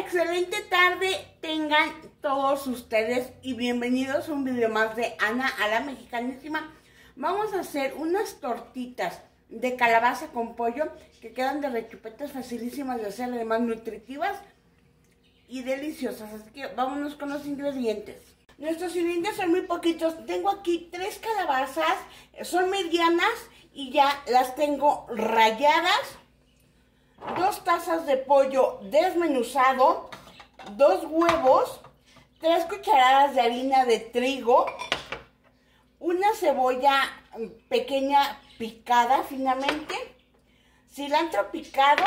excelente tarde tengan todos ustedes y bienvenidos a un video más de Ana a la Mexicanísima. Vamos a hacer unas tortitas de calabaza con pollo que quedan de rechupetas facilísimas de hacer, además nutritivas y deliciosas. Así que vámonos con los ingredientes. Nuestros ingredientes son muy poquitos. Tengo aquí tres calabazas, son medianas y ya las tengo rayadas dos tazas de pollo desmenuzado, dos huevos, tres cucharadas de harina de trigo, una cebolla pequeña picada finamente, cilantro picado,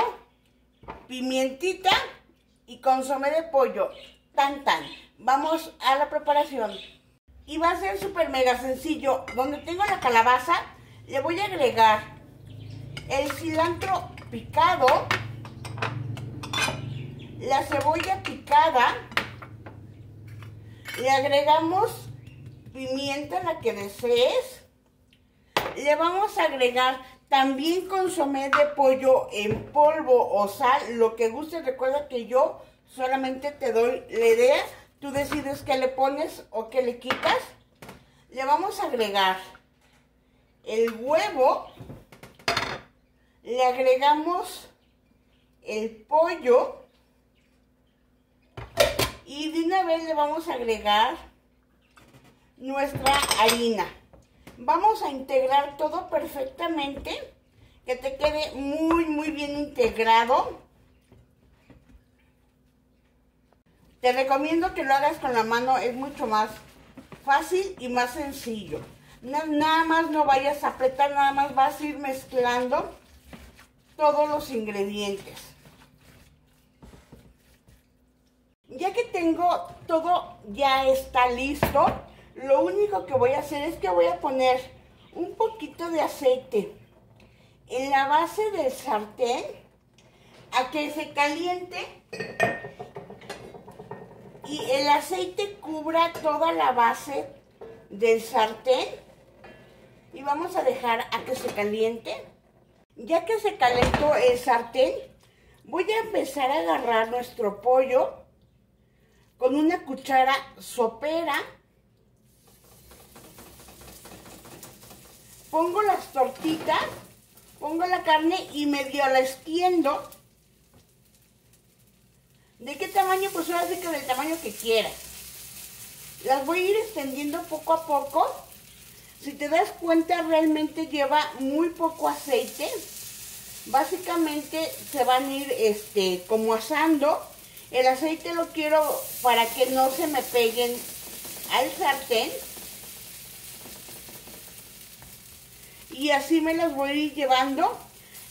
pimientita y consomé de pollo. Tan tan. Vamos a la preparación. Y va a ser súper mega sencillo. Donde tengo la calabaza, le voy a agregar el cilantro picado, la cebolla picada, le agregamos pimienta la que desees, le vamos a agregar también consomé de pollo en polvo o sal, lo que guste, recuerda que yo solamente te doy la idea, tú decides qué le pones o qué le quitas. Le vamos a agregar el huevo, le agregamos el pollo y de una vez le vamos a agregar nuestra harina. Vamos a integrar todo perfectamente, que te quede muy, muy bien integrado. Te recomiendo que lo hagas con la mano, es mucho más fácil y más sencillo. Nada más no vayas a apretar, nada más vas a ir mezclando todos los ingredientes. Ya que tengo todo ya está listo, lo único que voy a hacer es que voy a poner un poquito de aceite en la base del sartén a que se caliente y el aceite cubra toda la base del sartén y vamos a dejar a que se caliente ya que se calentó el sartén, voy a empezar a agarrar nuestro pollo con una cuchara sopera. Pongo las tortitas, pongo la carne y medio la extiendo. ¿De qué tamaño? Pues ahora sí que del tamaño que quieras. Las voy a ir extendiendo poco a poco si te das cuenta, realmente lleva muy poco aceite. Básicamente se van a ir este, como asando. El aceite lo quiero para que no se me peguen al sartén. Y así me las voy a ir llevando.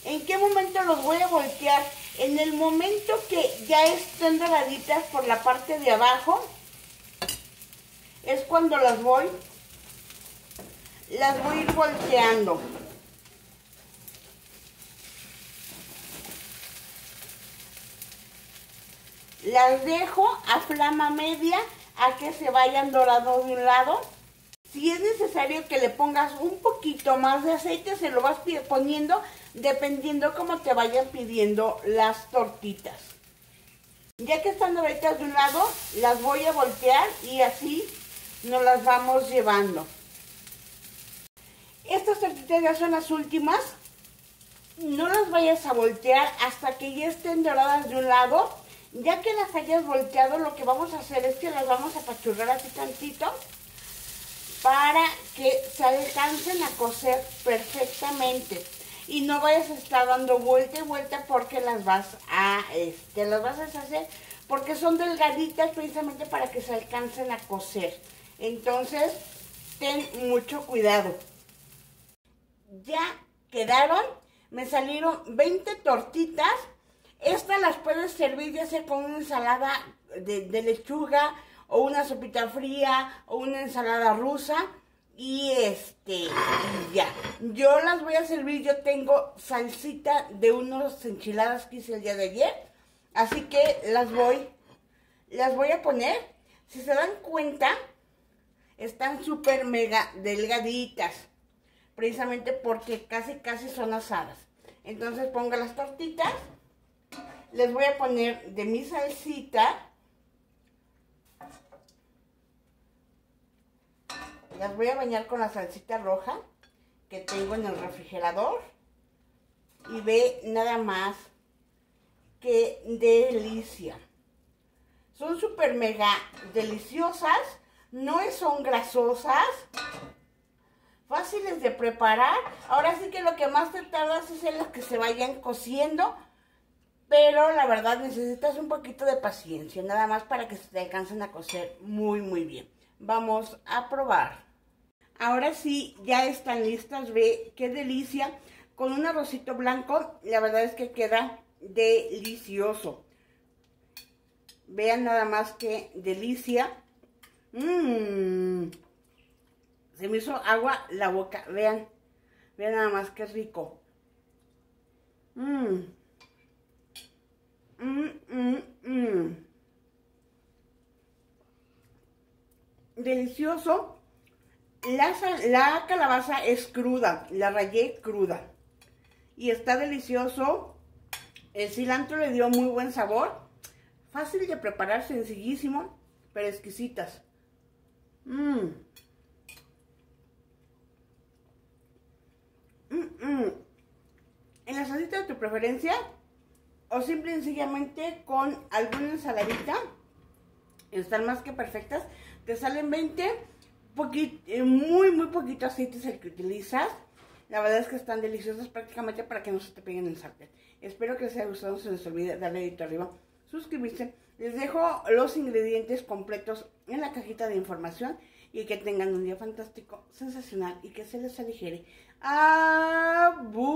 ¿En qué momento los voy a voltear? En el momento que ya estén doraditas por la parte de abajo, es cuando las voy las voy a ir volteando. Las dejo a flama media a que se vayan dorados de un lado. Si es necesario que le pongas un poquito más de aceite, se lo vas poniendo dependiendo cómo te vayan pidiendo las tortitas. Ya que están doraditas de un lado, las voy a voltear y así nos las vamos llevando. Estas tortitas ya son las últimas. No las vayas a voltear hasta que ya estén doradas de un lado. Ya que las hayas volteado, lo que vamos a hacer es que las vamos a pachurrar así tantito para que se alcancen a cocer perfectamente y no vayas a estar dando vuelta y vuelta porque las vas a este las vas a hacer porque son delgaditas precisamente para que se alcancen a cocer entonces ten mucho cuidado ya quedaron. Me salieron 20 tortitas. Estas las puedes servir ya sea con una ensalada de, lechuga o una sopita fría o una ensalada rusa. Y este, ya. Yo las voy a servir, yo tengo salsita de unos enchiladas que hice el día de ayer. Así que las voy, las voy a poner. Si se dan cuenta, están súper mega delgaditas precisamente porque casi casi son asadas. Entonces pongo las tortitas les voy a poner de mi salsita. Las voy a bañar con la salsita roja que tengo en el refrigerador. Y ve nada más que delicia. Son súper mega deliciosas. No son grasosas. Fáciles de preparar. Ahora sí que lo que más te tardas es en las que se vayan cociendo. Pero la verdad necesitas un poquito de paciencia. Nada más para que se te alcancen a cocer muy muy bien. Vamos a probar. Ahora sí, ya están listas. Ve qué delicia. Con un arrocito blanco, la verdad es que queda delicioso. Vean nada más que delicia. Mmm. Se me hizo agua la boca. Vean. Vean nada más que rico. Mmm. Mmm, mmm, mmm. Delicioso. La, la calabaza es cruda. La rayé cruda. Y está delicioso. El cilantro le dio muy buen sabor. Fácil de preparar, sencillísimo, pero exquisitas. Mmm, En la salsita de tu preferencia, o simple y sencillamente con alguna ensaladita, están más que perfectas. Te salen 20, eh, muy, muy poquito aceite es el que utilizas. La verdad es que están deliciosas prácticamente para que no se te peguen en el sartén. Espero que les haya gustado, no se les olvide darle dedito arriba suscribirse. Les dejo los ingredientes completos en la cajita de información y que tengan un día fantástico, sensacional y que se les aligere. ¡Abu!